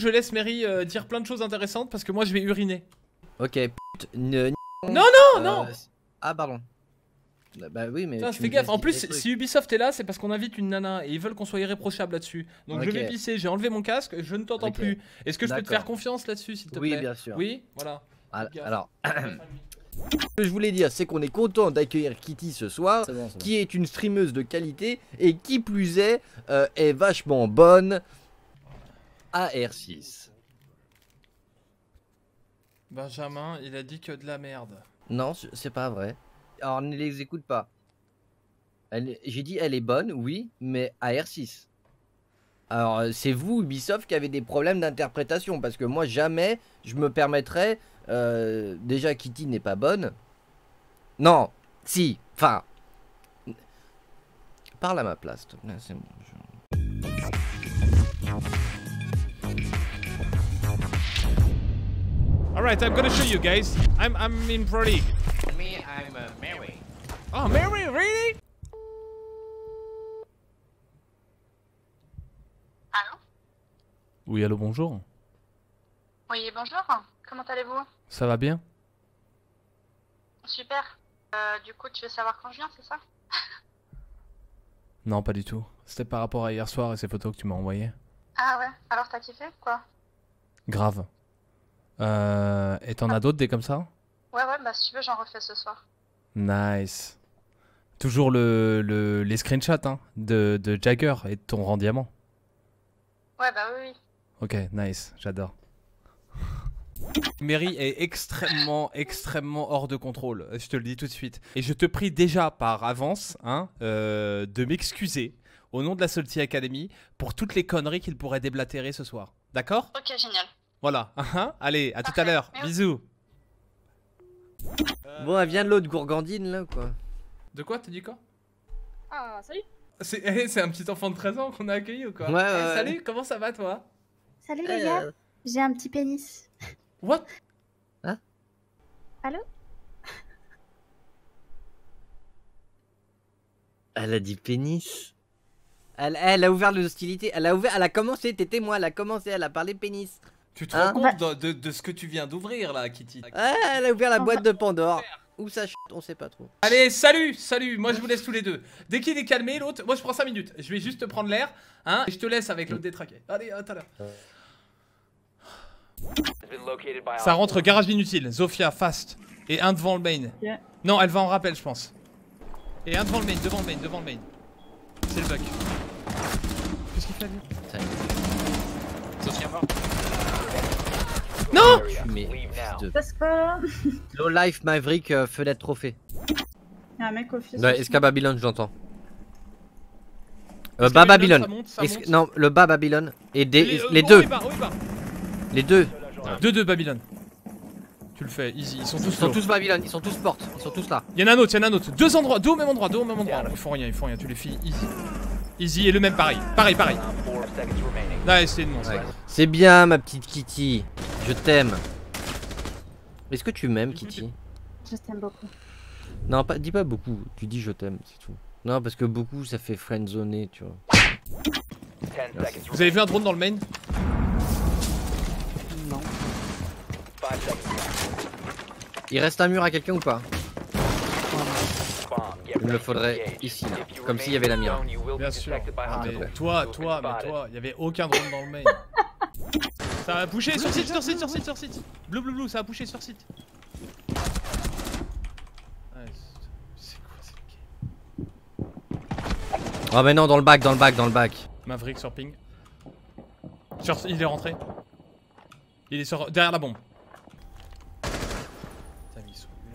Je laisse Mary euh, dire plein de choses intéressantes parce que moi je vais uriner. Ok, pute, ne- Non, euh, non Ah, pardon. Bah, Bah oui, mais. Putain, fais gaffe. En plus, si Ubisoft est là, c'est parce qu'on invite une nana et ils veulent qu'on soit irréprochable là-dessus. Donc je Ok. vais pisser, j'ai enlevé mon casque, je ne t'entends Ok. plus. Est-ce que je peux te D'accord. faire confiance là-dessus, s'il te Oui, plaît bien sûr. Oui, voilà. Ah, gaffe. Alors, ce que je voulais dire, c'est qu'on est content d'accueillir Kitty ce soir, qui est une streameuse de qualité et qui plus est, euh, est vachement bonne à R6. Benjamin, il a dit que de la merde. Non, c'est pas vrai. Alors, ne les écoute pas. J'ai dit elle est bonne, oui, mais à R6. Alors, euh, c'est vous, Ubisoft, qui avez des problèmes d'interprétation, parce que moi, jamais je me permettrais. euh, déjà, Kitty n'est pas bonne. Non, si, enfin. Parle à ma place, c'est bon. je- Alright, I'm gonna show you guys. I'm, I'm in Pro League. Me, I'm uh, Mary. Oh, Mary, really? Allô? Oui, allô, bonjour. Oui, bonjour. Comment allez-vous? Ça va bien? Super. Euh, du coup, tu veux savoir quand je viens, c'est ça? Non, pas du tout. C'était par rapport à hier soir et ces photos que tu m'as envoyées. Ah ouais, alors t'as kiffé Quoi? Grave. Euh, et t'en as d'autres des comme ça? Ouais, ouais, bah si tu veux, j'en refais ce soir. Nice. Toujours le, le- les screenshots hein, de, de Jagger et de ton rang diamant. Ouais, bah oui, oui. Ok, nice, j'adore. Mary est extrêmement, extrêmement hors de contrôle, je te le dis tout de suite. Et je te prie déjà par avance hein, euh, de m'excuser au nom de la Salty Academy pour toutes les conneries qu'il pourrait déblatérer ce soir. D'accord? Ok, génial. Voilà. Hein Allez, à tout à l'heure. Bisous. Bon, elle vient de l'autre gourgandine là, quoi? De quoi T'as dit quoi? Ah, salut C'est eh, c'est un petit enfant de 13 ans qu'on a accueilli ou quoi? Ouais, ouais, Eh, ouais. Salut, comment ça va toi? Salut les gars, j'ai un petit pénis. What? Elle a dit pénis. Elle, elle a ouvert l'hostilité. Elle a ouvert. Elle a commencé. T'es témoin. Elle a commencé. Elle a parlé pénis. Tu te Hein rends compte de, de- de ce que tu viens d'ouvrir là, Kitty? Ah, elle a ouvert la boîte de Pandore. Où ça chute, on sait pas trop. Allez, salut, salut, moi je vous laisse tous les deux. Dès qu'il est calmé, l'autre, moi je prends 5 minutes. Je vais juste te prendre l'air, hein, et je te laisse avec l'autre détraqué. Allez, à tout à l'heure. Ça rentre garage inutile, Zofia, fast. Et un devant le main. Yeah. Non, elle va en rappel, je pense. Et un devant le main, devant le main, devant le main. C'est le bug. Qu'est-ce qu'il fait lui? Sophia mort. Non Mais fils de. Low Life Maverick euh, fenêtre trophée. Il y a un mec au fils. Ouais, Esca Babylon, je l'entends. Euh, bas Babylon. Ça monte, ça Est-ce- monte. Non, le bas Babylon. Et des, Les, les, euh, haut deux. et bas, haut et bas. Les deux. 2-2 Babylone. Tu le fais, easy, ils sont tous Ils sont low. tous Babylon. Ils sont tous portes. Ils sont tous là. Il y en a un autre, il y en a un autre. Deux endroits, deux au même endroit, deux au même endroit. Ils font rien, ils font rien, tu les filles easy. Easy et le même pareil. Pareil, pareil. Nice, c'est une monstre. Ouais. C'est bien, ma petite Kitty. Je t'aime. Est-ce que tu m'aimes, Kitty? Je t'aime beaucoup. Non, pas, dis pas beaucoup. Tu dis je t'aime, c'est tout. Non, parce que beaucoup, ça fait friendzoner, tu vois. Vous avez vu un drone dans le main? Non. Il reste un mur à quelqu'un ou pas? Il me le faudrait ici, là. Comme s'il y avait la mire. Bien sûr. Ah, mais toi, toi, mais toi, il y avait aucun drone dans le main. Ça a poussé sur site, sur site, sur site, sur site. Bleu, bleu, bleu, ça a poussé sur site. Ouais, c'est- c'est quoi cette game? Oh, mais non, dans le bac, dans le bac, dans le bac. Maverick sur ping. Sur- il est rentré. Il est sur, derrière la bombe. Putain, mais ils sont où,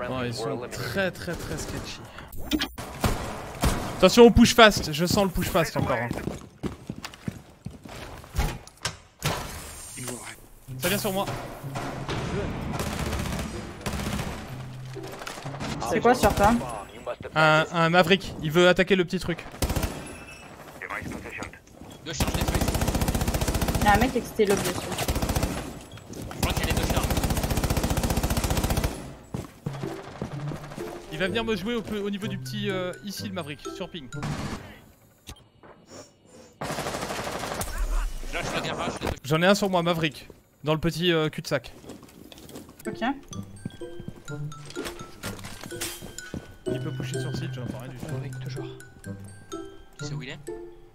là, Oh, ils sont très très très sketchy. Attention au push fast, je sens le push fast encore. hein. Ça vient sur moi. C'est quoi sur toi Un, un Maverick, il veut attaquer le petit truc. Il y a un mec qui a deux charges. Il va venir me jouer au, au niveau du petit. euh, ici, le Maverick, sur ping. Lâche le garage, J'en ai un sur moi, Maverick. Dans le petit euh, cul-de-sac. Ok. Il peut pusher sur site, j'entends rien du tout. Avec toujours. Tu sais où il est?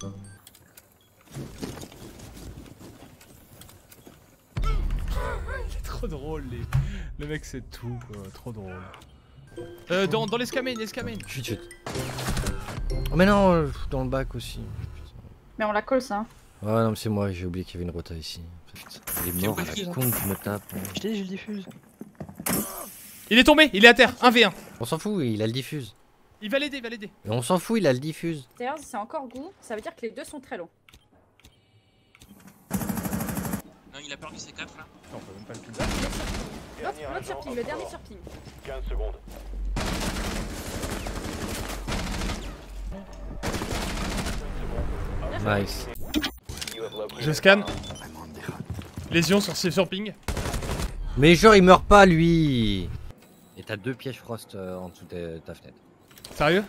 C'est trop drôle, les... le mec c'est tout, quoi. trop drôle. Euh, dans, dans l'escamène, l'escamène. Chut, chut. Oh, mais non, euh, dans le bac aussi. Mais on la colle ça. hein. Ouais, non, mais c'est moi, j'ai oublié qu'il y avait une rota ici. Il est mort à la con qui me tape. Je t'ai dit, je le diffuse. Il est tombé, il est à terre, 1v1. On s'en fout, il a le diffuse. Il va l'aider, il va l'aider. On s'en fout, il a le diffuse. D'ailleurs, c'est encore goût, ça veut dire que les deux sont très longs. Non, il a perdu ses 4 là. Non, on peut même pas le tuer. L'autre l'autre sur ping, le dernier sur ping. 15 secondes. Nice. Je scanne. Lésion sur, sur ping. Mais genre, il meurt pas lui. Et t'as deux pièges frost euh, en dessous de ta fenêtre. Sérieux?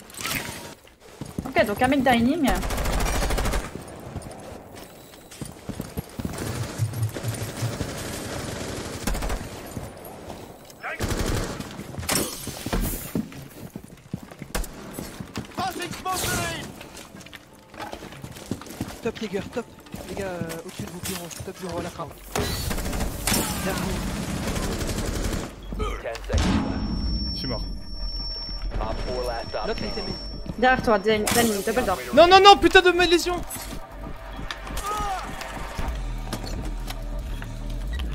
Ok, donc un mec dining. Top. Les gars, euh, au-dessus de vous, bureau. Top bureau à la. 10 seconds Je suis mort. left. Op 4 last op L'autre, il était. Derrière toi, dining, double door. Non, non, non, putain de mes lésions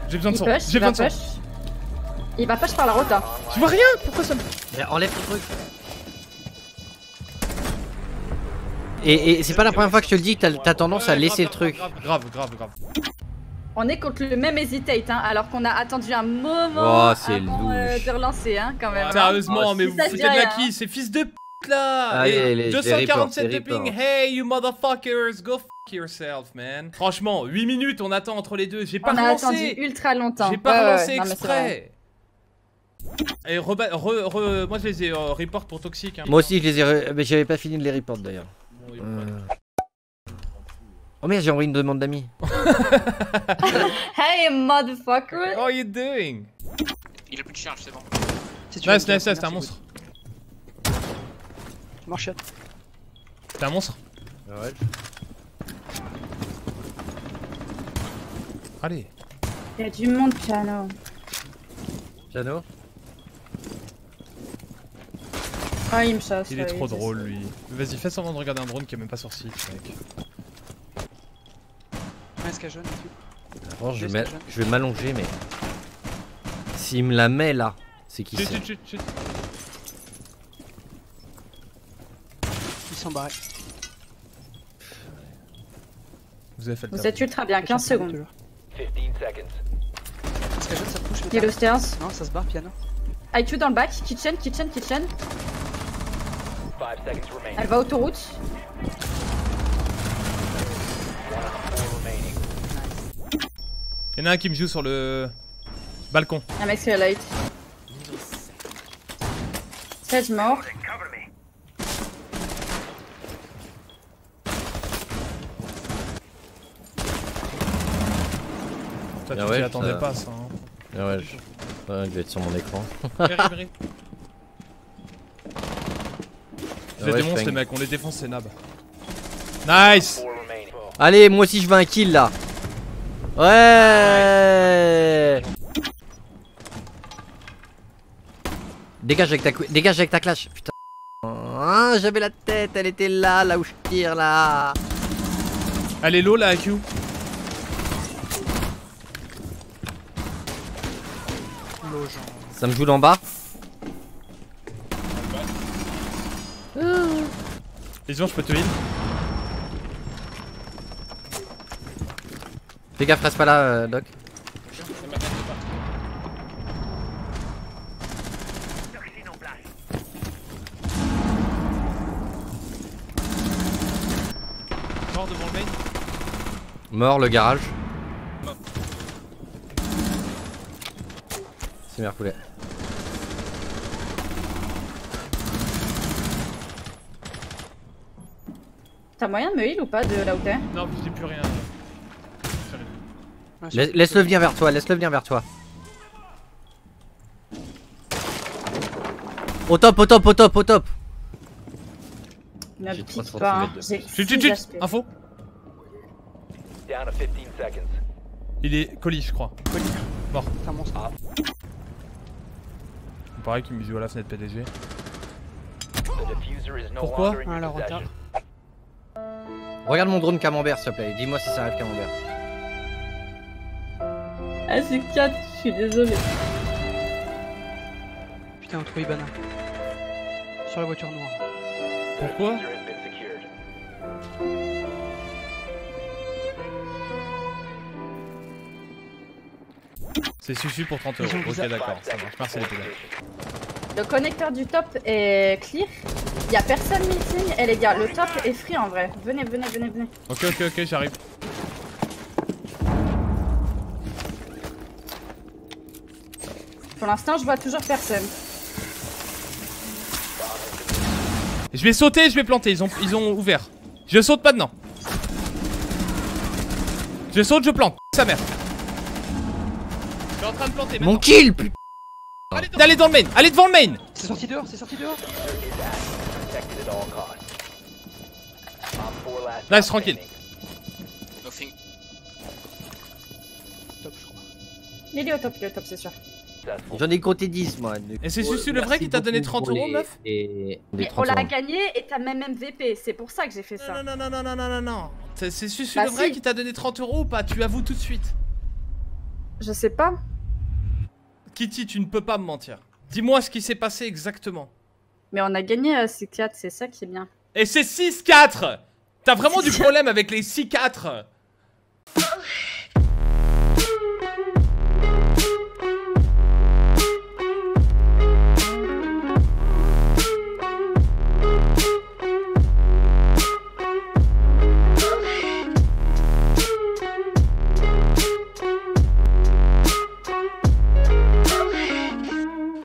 J'ai besoin de push, j'ai il va besoin de sang. push. Il va push par la rota. Je vois rien, pourquoi ça me... Enlève ton truc. Et, et c'est pas la première fois que je te le dis, t'as t'as tendance à laisser le truc. Grave, grave, grave. On est contre le même hesitate, hein, alors qu'on a attendu un moment Oh, c'est avant euh, de relancer, hein, quand même. hein. Sérieusement, Oh, mais vous foutez de la rien. qui Ces fils de p là Allez, Et les 247 de ping, hey you motherfuckers, go f yourself man Franchement, 8 minutes on attend entre les deux, j'ai pas On a attendu relancé ultra longtemps. J'ai pas Ouais, relancé ouais. Non, c'est exprès Et reba- re- re- moi je les ai euh, report pour toxique hein. Moi aussi, je les ai. re- Mais j'avais pas fini de les report d'ailleurs. Euh. Oh merde, j'ai envoyé une demande d'amis. Hey, motherfucker! How are you doing? Il a plus de charge, c'est bon. Nice, nice, nice, t'es un monstre. Marchionne. T'es un monstre Ouais. Allez Il y a du monde piano. Piano? Ah, il me chasse. Il est trop drôle lui Vas-y, fais semblant de regarder un drone qui est même pas sur site mec Masque à jaune et tout. Bon, je, vais un m'a- jeune. je vais m'allonger, mais. S'il me la met là, c'est qui Chut, c'est chut, chut, chut Ils sont barrés. Vous avez fait le Vous êtes ultra bien, 15 Toujours. secondes. 15 seconds. Masque à jaune, ça push aux stairs. Non, ça se barre, piano. IQ dans le back, kitchen, kitchen, kitchen. 5 seconds remaining. Elle va autoroute. One on 4 remaining. Y'en a un qui me joue sur le balcon. Un mec sur la light. Sage mort. Toi, Ah tu ouais, t'y attendais ça- pas ça. Hein. Ah ouais, je... ouais, il devait être sur mon écran. Je les Ouais, démonte les mecs, on les défonce c'est nab. Nice 4 remaining. Allez, moi aussi je veux un kill là. Ouais. Dégage avec ta cou- dégage avec ta clash. Putain. Ah, j'avais la tête, elle était là, là où je tire là. Elle est low la AQ. Ça me joue d'en bas. Lésion, je peux te heal. Fais gaffe, reste pas là, euh, Doc. Mort devant le main. Mort le garage. C'est poulet. T'as moyen de me heal ou pas de là où t'es? Non, j'ai plus rien. Laisse- Laisse-le venir vers toi, laisse-le venir vers toi. Au top, au top, au top, au top. Ne J'ai pique 300 pas, hein. de- J'ai Chut, chut, 6 chut. Info Down to 15 seconds. Il est colis, je crois. C'est un monstre. Pareil qu'il me visualise à la fenêtre PDG. Pourquoi Ah, possession. retard. Regarde mon drone camembert, s'il te plaît. Dis-moi si ça arrive camembert. Ah, c'est 4, je suis désolée. Putain, on trouve Ibana. Sur la voiture noire. Pourquoi. C'est suffit pour 30 euros. Ok, d'accord, ça marche. Merci les pédales. Le connecteur du top est clear. Y a personne meeting. Et les gars, le top est free en vrai. Venez, venez, venez, venez. Ok, ok, ok, j'arrive. Pour l'instant, je vois toujours personne. Je vais sauter, je vais planter. Ils ont, ils ont ouvert. Je saute maintenant. Je saute, je plante. Sa mère. Je suis en train de planter. Mon kill, putain. Allez, allez dans le main. Allez devant le main. C'est sorti dehors, c'est sorti dehors. Nice, tranquille. Nothing. Top, je crois. Il est au top, il est au top, c'est sûr. J'en ai compté 10, moi. Et c'est Susu le vrai qui t'a donné 30 euros, meuf Et... Mais on l'a gagné et t'as même MVP. C'est pour ça que j'ai fait ça. Non, non, non, non, non, non, non, non. C'est Susu Bah le vrai qui t'a donné 30 euros ou pas? Tu avoues tout de suite. Je sais pas. Kitty, tu ne peux pas me mentir. Dis-moi ce qui s'est passé exactement. Mais on a gagné euh, C4, c'est ça qui est bien. Et c'est 6-4 T'as vraiment du problème avec les 6-4